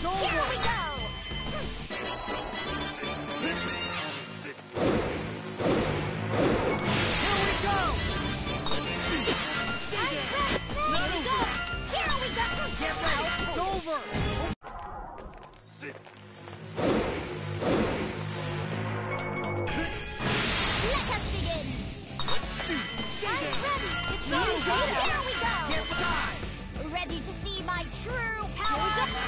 It's over! Here we go! Here we go! Not over! Here we go! Ready! Here we go! To see my true powers!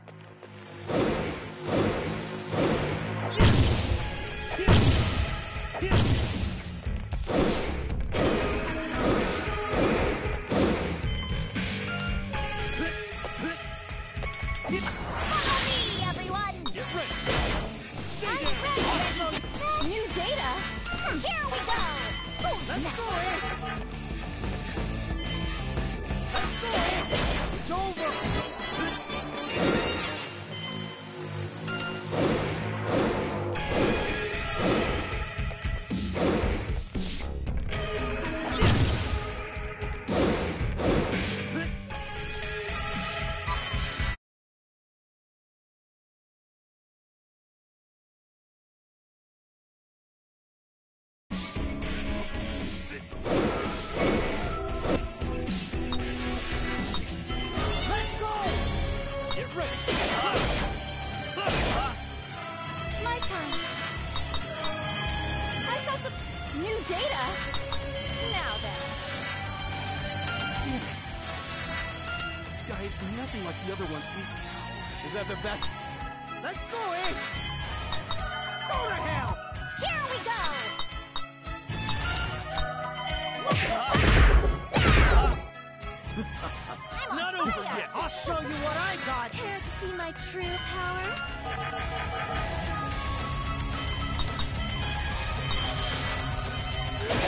my true power?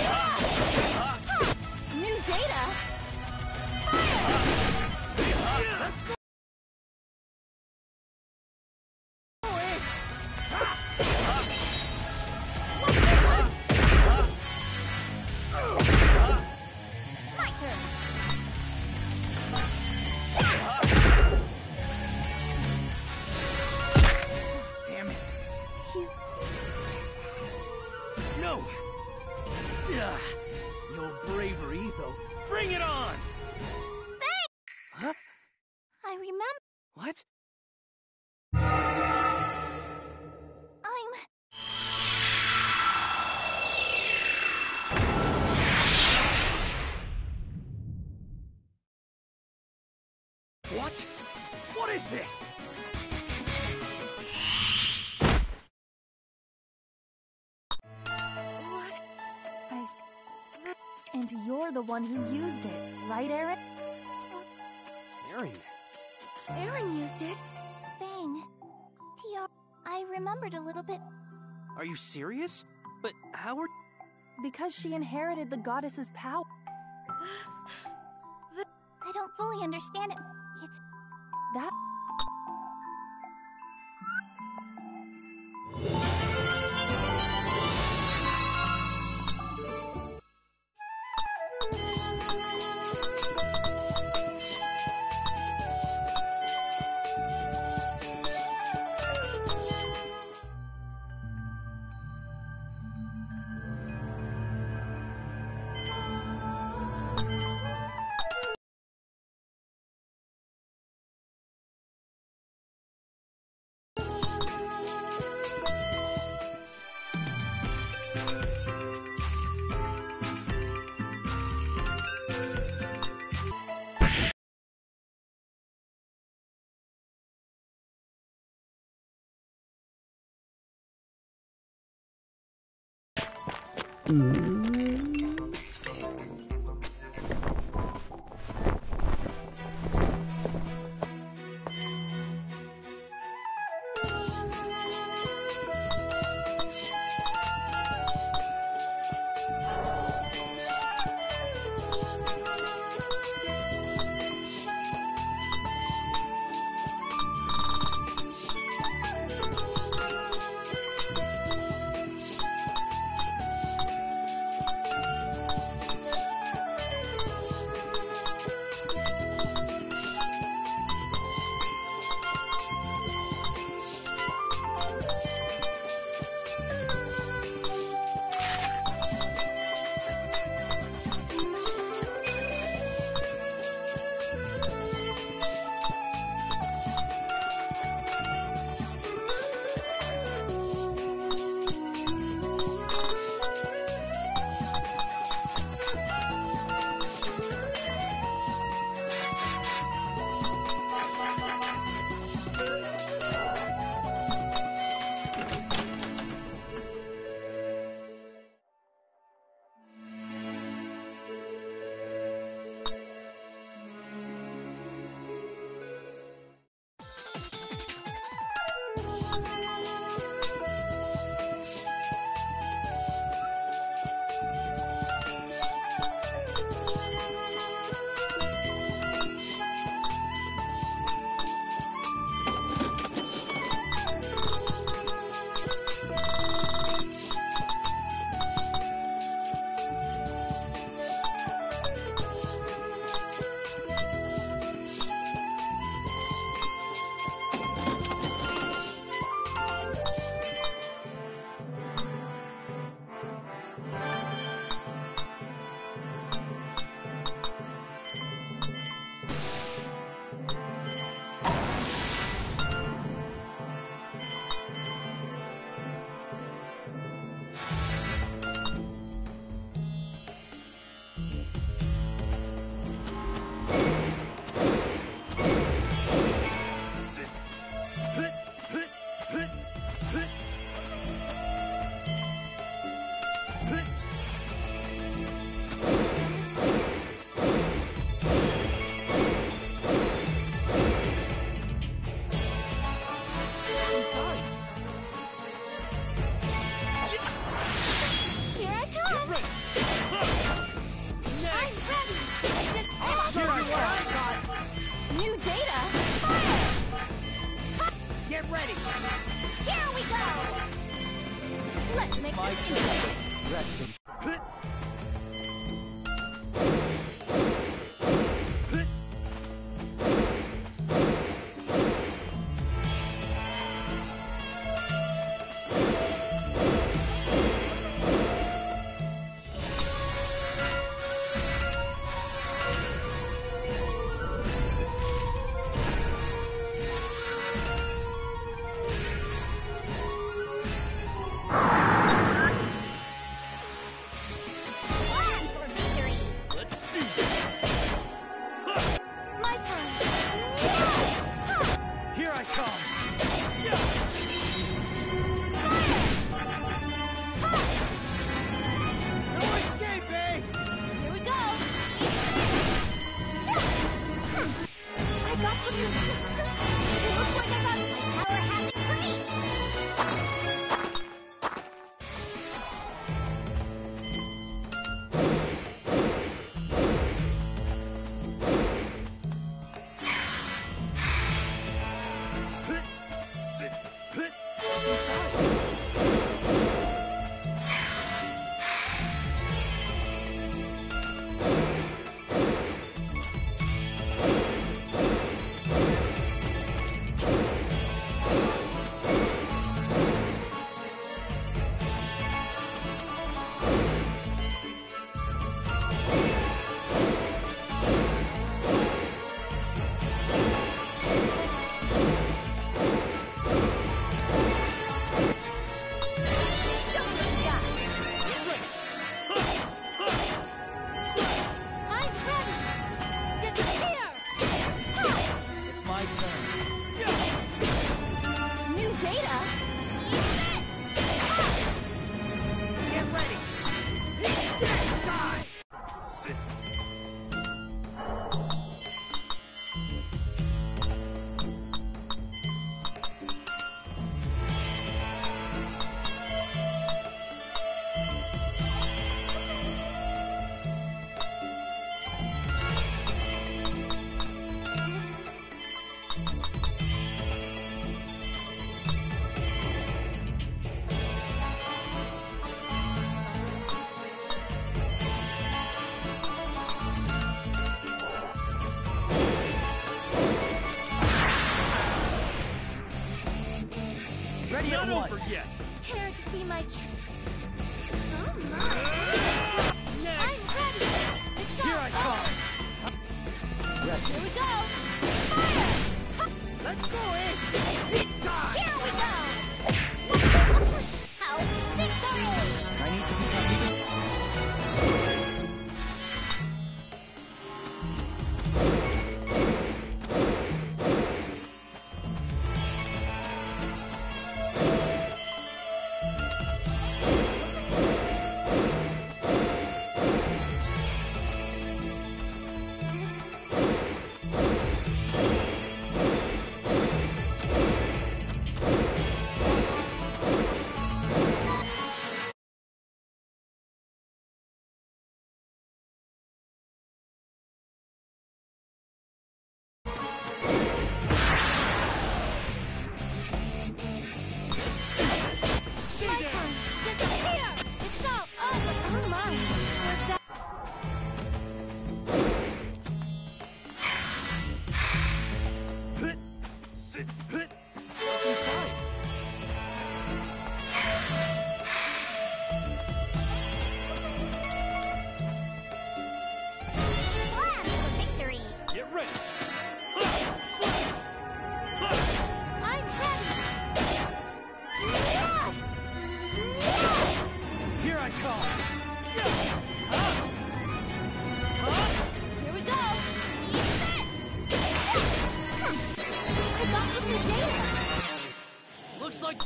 Ah! You're the one who used it, right, Eryn? Eryn. Eryn used it. Fang. TR, I remembered a little bit. Are you serious? But how are... Because she inherited the goddess's power. the... I don't fully understand it. It's... That 嗯。Peace. Get ready. Here we go. Let's make My this. Rest Ha ha ha! Yes! my Looks like...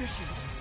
got.